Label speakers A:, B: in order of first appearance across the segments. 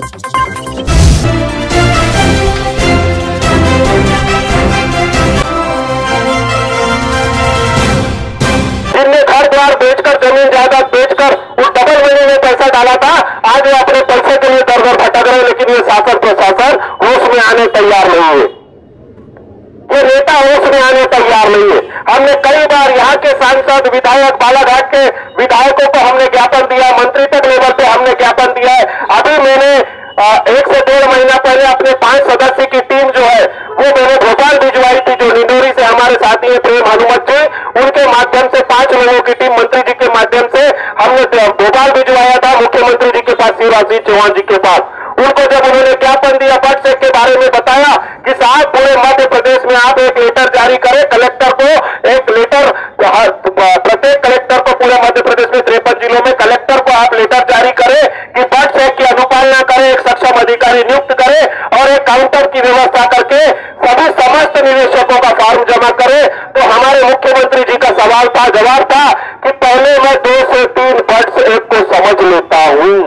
A: जिनने घर द्वार बेचकर ज़मीन जायदाद बेचकर उस डबल मनी में पैसा डाला था। आज वो अपने पैसे के लिए दर दर भटक रहे लेकिन ये शासन प्रशासन होश में आने तैयार नहीं है। ये नेता होश में आने तैयार नहीं है। हमने कई बार यहाँ के सांसद, विधायक, बालाघाट के विधायकों को हमने ज्ञापन दिया, मंत्री तक लेवल पे हमने ज्ञापन दिया है। अभी मैंने एक से डेढ़ महीना पहले अपने पाँच सदस्य की टीम जो है, वो मैंने भोपाल भिजवाई थी, जो निंदोरी से हमारे साथी है, प्रेम हनुमत जी, उनके माध्यम से पाँच लोगों की टीम, मंत्री जी के माध्यम से हमने भोपाल भिजवाया था, मुख्यमंत्री जी के पास शिवराज सिंह चौहान जी के पास। उनको जब उन्होंने ज्ञापन दिया बट चेक के बारे में बताया कि साहब, पूरे मध्य प्रदेश में आप एक लेटर जारी करें, कलेक्टर को एक लेटर व्यवस्था करके सभी समस्त निवेशकों का फॉर्म जमा करें। तो हमारे मुख्यमंत्री जी का सवाल था, जवाब था कि पहले मैं दो से तीन बर्ड्स एक को समझ लेता हूँ।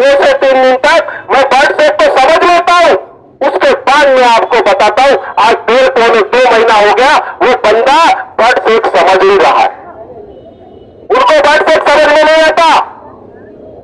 A: दो से तीन दिन तक मैं बर्ड एक को समझ लेता हूँ। उसके बाद मैं आपको बताता हूँ, आज डेढ़ पौने दो महीना हो गया वो बंदा बर्ड सेट समझ नहीं रहा है उनको बर्ड सेट समझ में नहीं आता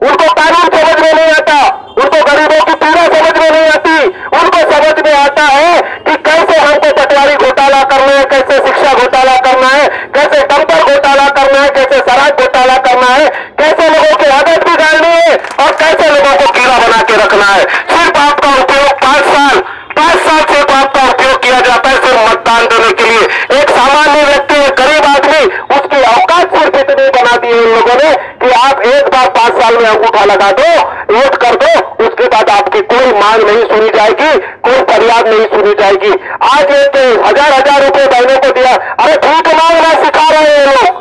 A: उनको कानून समझ में नहीं आता उनको गरीबों की पीड़ा समझ में नहीं आती उनको समझ में आता है कि कैसे हमको पटवारी घोटाला करना है कैसे शिक्षा घोटाला करना है? कैसे डंपर घोटाला करना है? कैसे शराब घोटाला करना है? कैसे लोगों की आदत बिगाड़नी है? और कैसे लोगों को कीड़ा बना के रखना है? सिर्फ़ आपका उपयोग पाँच साल पाँच साल सिर्फ़ आपका उपयोग किया जाता है सिर्फ़ मतदान देने के लिए। एक सामान्य व्यक्ति, एक गरीब आदमी, उसकी औकात सिर्फ़ इतनी बना दी है लोगों ने कि आप एक बार पाँच साल में अंगूठा लगा दो वोट कर दो, उसके बाद आपकी कोई मांग नहीं सुनी जाएगी, कोई फरियाद नहीं सुनी जाएगी। आज एक हज़ार हज़ार रुपए दिया। अरे भीख मांगना सिखा रहे हैं लोग।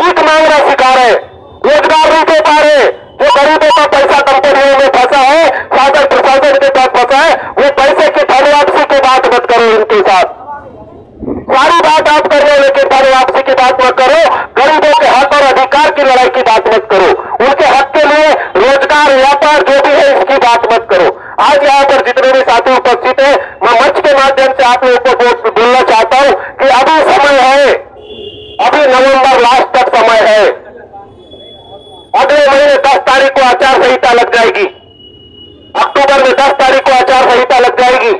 A: भीख मांगना सिखा रहे रोज़गार नहीं दे पा रहे जो गरीबों का पैसा कंपनियों में फंसा है शासन प्रशासन के साथ फंसा है, वो पैसे की धन वापसी की बात मत करो इनके साथ। सारी बात आप कर रहे हो, लेकिन धन वापसी की बात मत करो। गरीबों के हक और अधिकार की लड़ाई की बात मत करो। उनके हक के लिए रोज़गार, व्यापार, जो भी है, इसकी बात मत करो। आज यहाँ पर जितने भी साथी उपस्थित है, मैं मंच के माध्यम से आप लोगों को बोल- बोलना चाहता हूँ कि अभी समय है अभी नवंबर लास्ट तक समय है अगले महीने दस तारीख को आचार संहिता लग जाएगी। अक्टूबर में दस तारीख को आचार संहिता लग जाएगी।